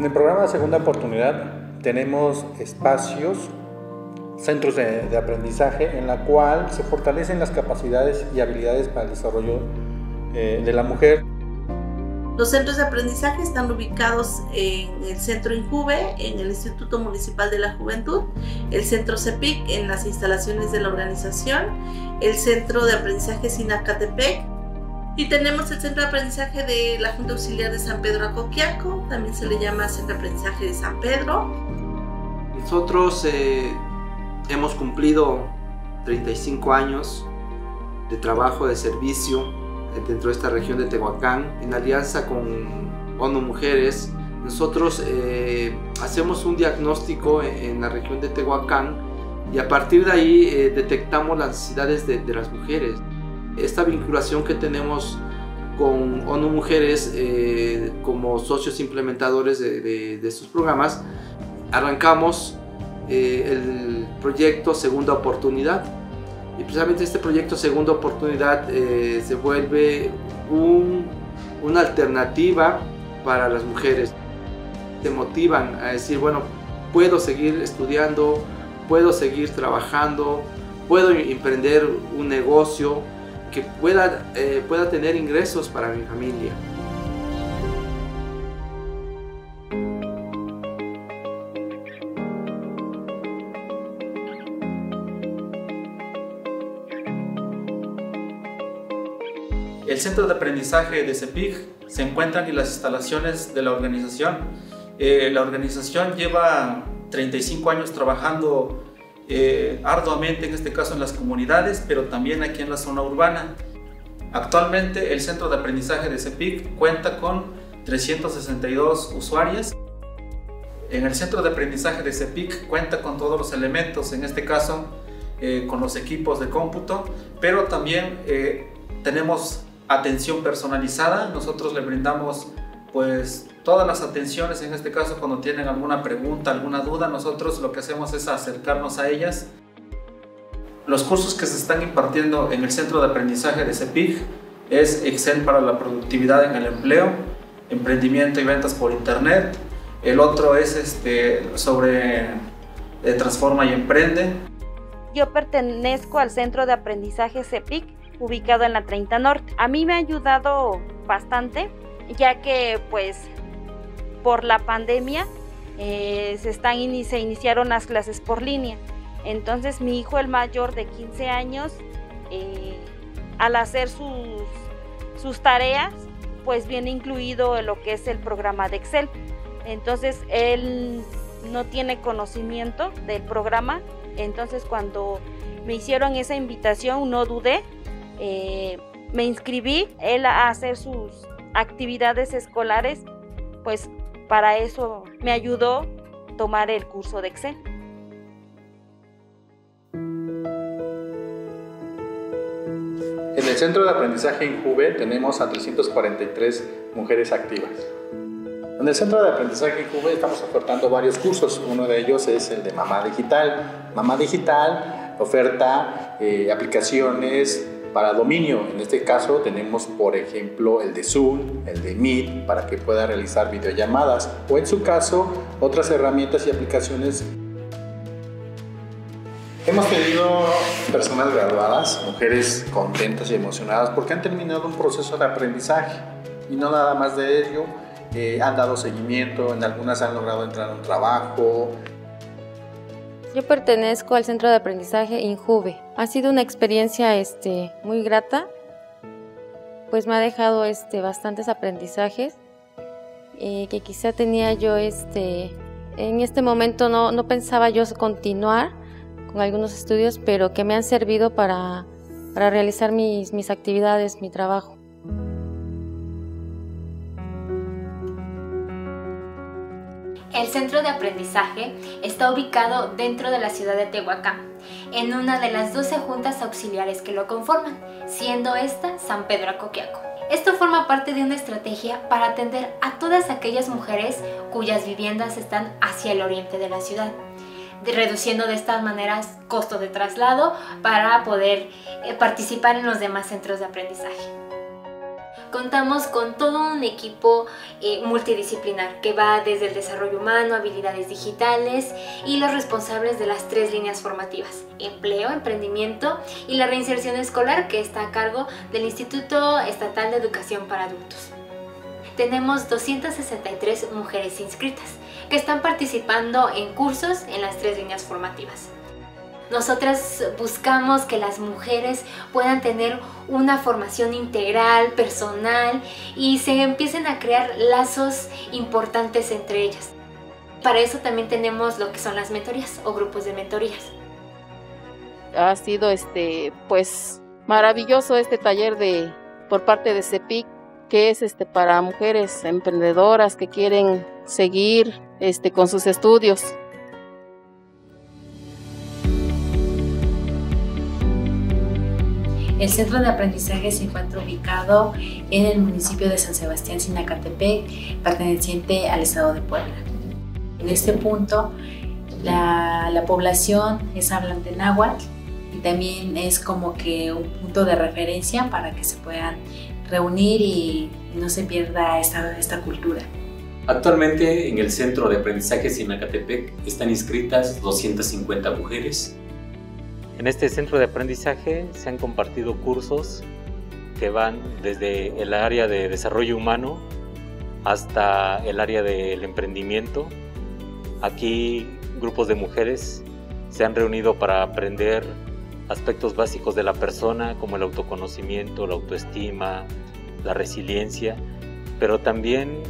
En el programa Segunda Oportunidad tenemos espacios, centros de, aprendizaje en la cual se fortalecen las capacidades y habilidades para el desarrollo eh, de la mujer. Los centros de aprendizaje están ubicados en el Centro INJUVE, en el Instituto Municipal de la Juventud, el Centro CEPIC en las instalaciones de la organización, el Centro de Aprendizaje Sinacatepec y tenemos el Centro de Aprendizaje de la Junta Auxiliar de San Pedro Acoquiaco, también se le llama Centro de Aprendizaje de San Pedro. Nosotros eh, hemos cumplido 35 años de trabajo, de servicio dentro de esta región de Tehuacán, en alianza con ONU Mujeres. Nosotros eh, hacemos un diagnóstico en, la región de Tehuacán y a partir de ahí eh, detectamos las necesidades de, las mujeres. Esta vinculación que tenemos con ONU Mujeres eh, como socios implementadores de, estos programas, arrancamos el proyecto Segunda Oportunidad, y precisamente este proyecto Segunda Oportunidad eh, se vuelve una alternativa para las mujeres. Se motivan a decir, bueno, puedo seguir estudiando, puedo seguir trabajando, puedo emprender un negocio que pueda, eh, pueda tener ingresos para mi familia. El centro de aprendizaje de CEPIG se encuentra en las instalaciones de la organización. Eh, la organización lleva 35 años trabajando eh, arduamente, en este caso en las comunidades, pero también aquí en la zona urbana. Actualmente el centro de aprendizaje de CEPIC cuenta con 362 usuarias. En el centro de aprendizaje de CEPIC cuenta con todos los elementos, en este caso eh, con los equipos de cómputo, pero también tenemos atención personalizada. Nosotros le brindamos pues todas las atenciones, en este caso cuando tienen alguna pregunta, alguna duda, nosotros lo que hacemos es acercarnos a ellas. Los cursos que se están impartiendo en el Centro de Aprendizaje de CEPIG es Excel para la productividad en el empleo, emprendimiento y ventas por internet. El otro es este, sobre eh, Transforma y Emprende. Yo pertenezco al Centro de Aprendizaje CEPIC ubicado en la 30 Norte. A mí me ha ayudado bastante, ya que pues por la pandemia eh, se, están se iniciaron las clases por línea. Entonces mi hijo el mayor de 15 años, eh, al hacer sus, sus tareas, pues viene incluido lo que es el programa de Excel. Entonces él no tiene conocimiento del programa. Entonces cuando me hicieron esa invitación no dudé eh, me inscribí, él a hacer sus actividades escolares, pues para eso me ayudó tomar el curso de Excel. En el centro de aprendizaje INJUVE tenemos a 343 mujeres activas. En el centro de aprendizaje INJUVE estamos ofertando varios cursos. Uno de ellos es el de Mamá Digital. Mamá Digital oferta eh, aplicaciones para dominio. En este caso tenemos, por ejemplo, el de Zoom, el de Meet, para que pueda realizar videollamadas, o en su caso, otras herramientas y aplicaciones. Hemos tenido personas graduadas, mujeres contentas y emocionadas porque han terminado un proceso de aprendizaje y no nada más de ello, eh, han dado seguimiento, en algunas han logrado entrar a un trabajo, yo pertenezco al Centro de Aprendizaje INJUVE. Ha sido una experiencia este, muy grata, pues me ha dejado este, bastantes aprendizajes eh, que quizá tenía yo, este, en este momento no, no pensaba yo continuar con algunos estudios, pero que me han servido para, para realizar mis, mis actividades, mi trabajo. El centro de aprendizaje está ubicado dentro de la ciudad de Tehuacán, en una de las 12 juntas auxiliares que lo conforman, siendo esta San Pedro Acoquiaco. Esto forma parte de una estrategia para atender a todas aquellas mujeres cuyas viviendas están hacia el oriente de la ciudad, reduciendo de estas maneras costos de traslado para poder eh, participar en los demás centros de aprendizaje. Contamos con todo un equipo eh, multidisciplinar que va desde el desarrollo humano, habilidades digitales y los responsables de las tres líneas formativas, empleo, emprendimiento y la reinserción escolar que está a cargo del Instituto Estatal de Educación para Adultos. Tenemos 263 mujeres inscritas que están participando en cursos en las tres líneas formativas. Nosotras buscamos que las mujeres puedan tener una formación integral, personal y se empiecen a crear lazos importantes entre ellas. Para eso también tenemos lo que son las mentorías o grupos de mentorías. Ha sido este pues maravilloso este taller de por parte de CEPIC que es este para mujeres emprendedoras que quieren seguir este con sus estudios. El centro de aprendizaje se encuentra ubicado en el municipio de San Sebastián, Sinacatepec, perteneciente al estado de Puebla. En este punto, la, la población es hablante náhuatl y también es como que un punto de referencia para que se puedan reunir y no se pierda esta, esta cultura. Actualmente en el Centro de Aprendizaje Sinacatepec están inscritas 250 mujeres en este centro de aprendizaje se han compartido cursos que van desde el área de desarrollo humano hasta el área del emprendimiento. Aquí grupos de mujeres se han reunido para aprender aspectos básicos de la persona como el autoconocimiento, la autoestima, la resiliencia, pero también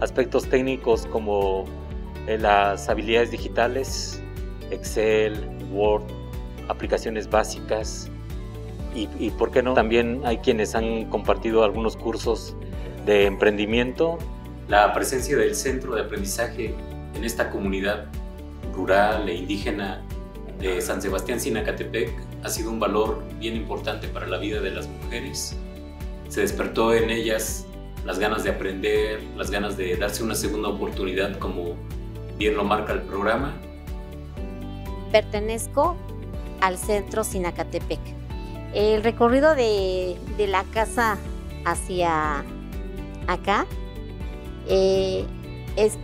aspectos técnicos como eh, las habilidades digitales, Excel, Word, aplicaciones básicas y, y, por qué no, también hay quienes han compartido algunos cursos de emprendimiento. La presencia del centro de aprendizaje en esta comunidad rural e indígena de San Sebastián Sinacatepec ha sido un valor bien importante para la vida de las mujeres. Se despertó en ellas las ganas de aprender, las ganas de darse una segunda oportunidad como bien lo marca el programa. Pertenezco al centro Sinacatepec. El recorrido de, la casa hacia acá eh, es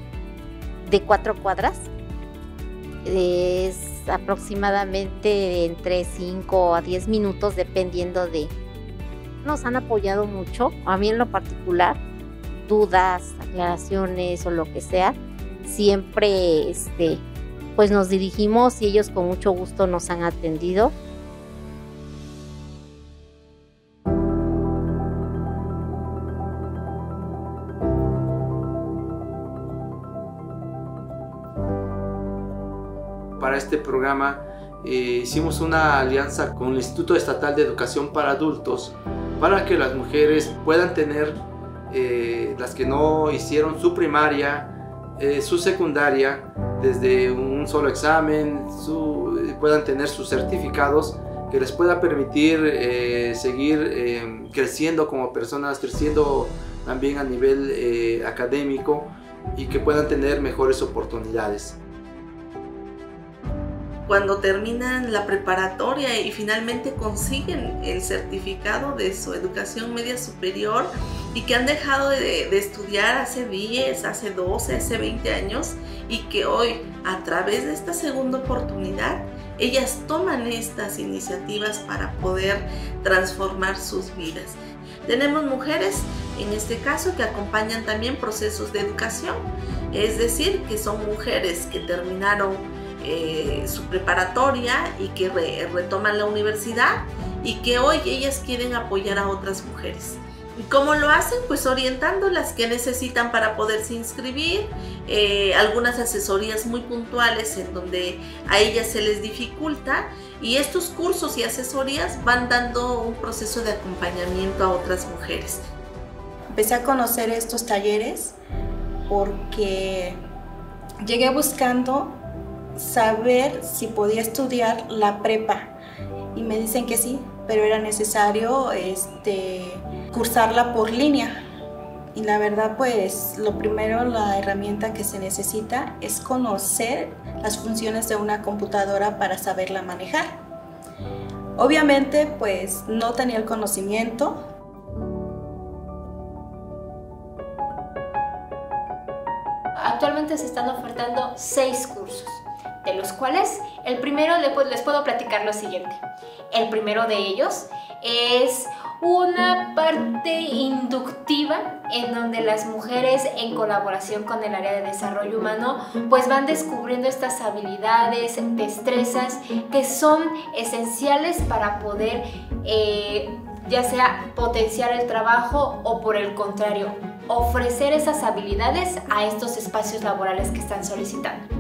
de cuatro cuadras. Es aproximadamente entre 5 a 10 minutos dependiendo de... Nos han apoyado mucho, a mí en lo particular, dudas, aclaraciones o lo que sea, siempre este, pues nos dirigimos y ellos con mucho gusto nos han atendido. Para este programa eh, hicimos una alianza con el Instituto Estatal de Educación para Adultos para que las mujeres puedan tener, eh, las que no hicieron su primaria, eh, su secundaria, desde un solo examen, eh, puedan tener sus certificados que les pueda permitir eh, seguir eh, creciendo como personas, creciendo también a nivel académico y que puedan tener mejores oportunidades cuando terminan la preparatoria y finalmente consiguen el certificado de su educación media superior y que han dejado de, estudiar hace 10, hace 12, hace 20 años y que hoy a través de esta segunda oportunidad ellas toman estas iniciativas para poder transformar sus vidas. Tenemos mujeres, en este caso, que acompañan también procesos de educación, es decir, que son mujeres que terminaron eh, su preparatoria y que retoman la universidad y que hoy ellas quieren apoyar a otras mujeres. ¿Y cómo lo hacen? Pues orientando las que necesitan para poderse inscribir, eh, algunas asesorías muy puntuales en donde a ellas se les dificulta y estos cursos y asesorías van dando un proceso de acompañamiento a otras mujeres. Empecé a conocer estos talleres porque llegué buscando saber si podía estudiar la prepa. Y me dicen que sí, pero era necesario este, cursarla por línea. Y la verdad, pues lo primero, la herramienta que se necesita es conocer las funciones de una computadora para saberla manejar. Obviamente, pues no tenía el conocimiento, actualmente se están ofertando seis cursos de los cuales el primero les puedo platicar lo siguiente. El primero de ellos es una parte inductiva en donde las mujeres en colaboración con el área de desarrollo humano pues van descubriendo estas habilidades, destrezas que son esenciales para poder eh, ya sea potenciar el trabajo o por el contrario ofrecer esas habilidades a estos espacios laborales que están solicitando.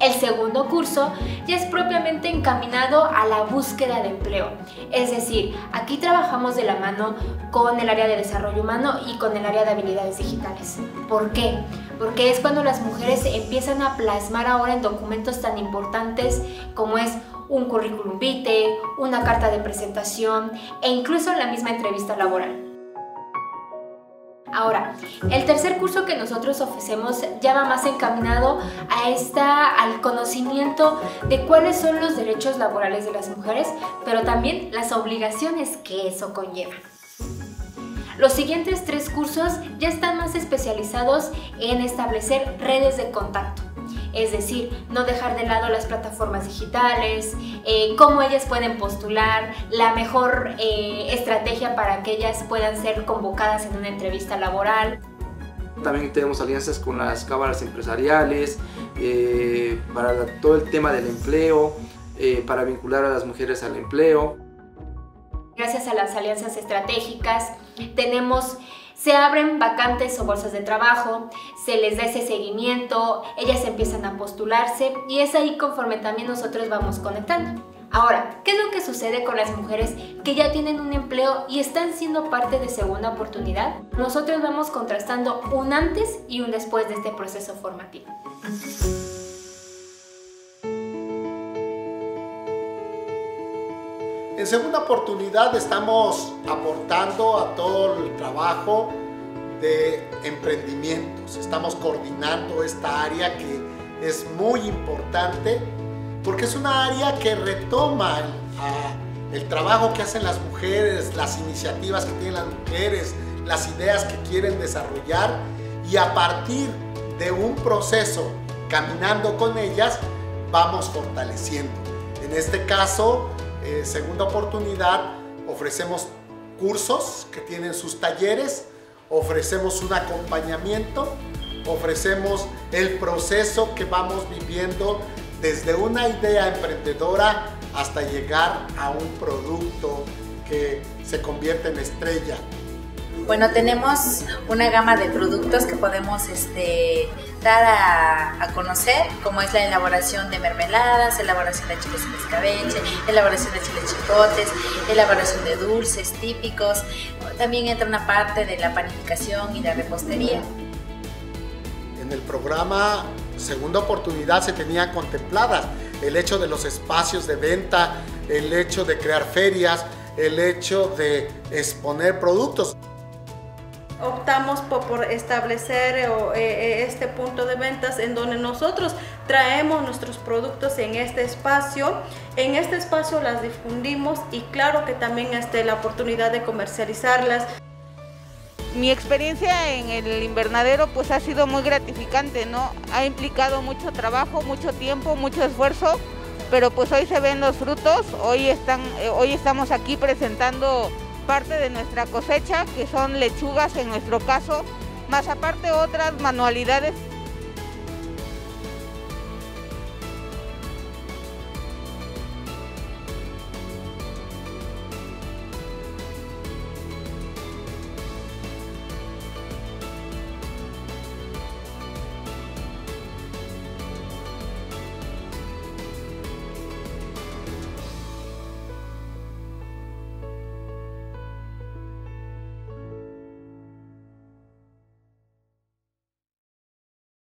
El segundo curso ya es propiamente encaminado a la búsqueda de empleo. Es decir, aquí trabajamos de la mano con el área de desarrollo humano y con el área de habilidades digitales. ¿Por qué? Porque es cuando las mujeres empiezan a plasmar ahora en documentos tan importantes como es un currículum vitae, una carta de presentación e incluso la misma entrevista laboral. Ahora, el tercer curso que nosotros ofrecemos ya va más encaminado a esta, al conocimiento de cuáles son los derechos laborales de las mujeres, pero también las obligaciones que eso conlleva. Los siguientes tres cursos ya están más especializados en establecer redes de contacto es decir, no dejar de lado las plataformas digitales, eh, cómo ellas pueden postular, la mejor eh, estrategia para que ellas puedan ser convocadas en una entrevista laboral. También tenemos alianzas con las cámaras empresariales eh, para todo el tema del empleo, para vincular a las mujeres al empleo. Gracias a las alianzas estratégicas tenemos se abren vacantes o bolsas de trabajo, se les da ese seguimiento, ellas empiezan a postularse y es ahí conforme también nosotros vamos conectando. Ahora, ¿qué es lo que sucede con las mujeres que ya tienen un empleo y están siendo parte de segunda oportunidad? Nosotros vamos contrastando un antes y un después de este proceso formativo. En segunda oportunidad estamos aportando a todo el trabajo de emprendimientos. Estamos coordinando esta área que es muy importante porque es una área que retoma el, trabajo que hacen las mujeres, las iniciativas que tienen las mujeres, las ideas que quieren desarrollar y a partir de un proceso caminando con ellas vamos fortaleciendo. En este caso, eh, segunda oportunidad, ofrecemos cursos que tienen sus talleres, ofrecemos un acompañamiento, ofrecemos el proceso que vamos viviendo desde una idea emprendedora hasta llegar a un producto que se convierte en estrella. Bueno, tenemos una gama de productos que podemos este, a, conocer, como es la elaboración de mermeladas, elaboración de chiles en escabeche, elaboración de chiles chipotes, elaboración de dulces típicos. También entra una parte de la panificación y la repostería. En el programa Segunda Oportunidad se tenía contempladas el hecho de los espacios de venta, el hecho de crear ferias, el hecho de exponer productos optamos por, establecer eh, eh, este punto de ventas en donde nosotros traemos nuestros productos en este espacio. En este espacio las difundimos y claro que también esté la oportunidad de comercializarlas. Mi experiencia en el invernadero pues ha sido muy gratificante, ¿no? Ha implicado mucho trabajo, mucho tiempo, mucho esfuerzo, pero pues hoy se ven los frutos, hoy, están, eh, hoy estamos aquí presentando parte de nuestra cosecha, que son lechugas en nuestro caso, más aparte otras manualidades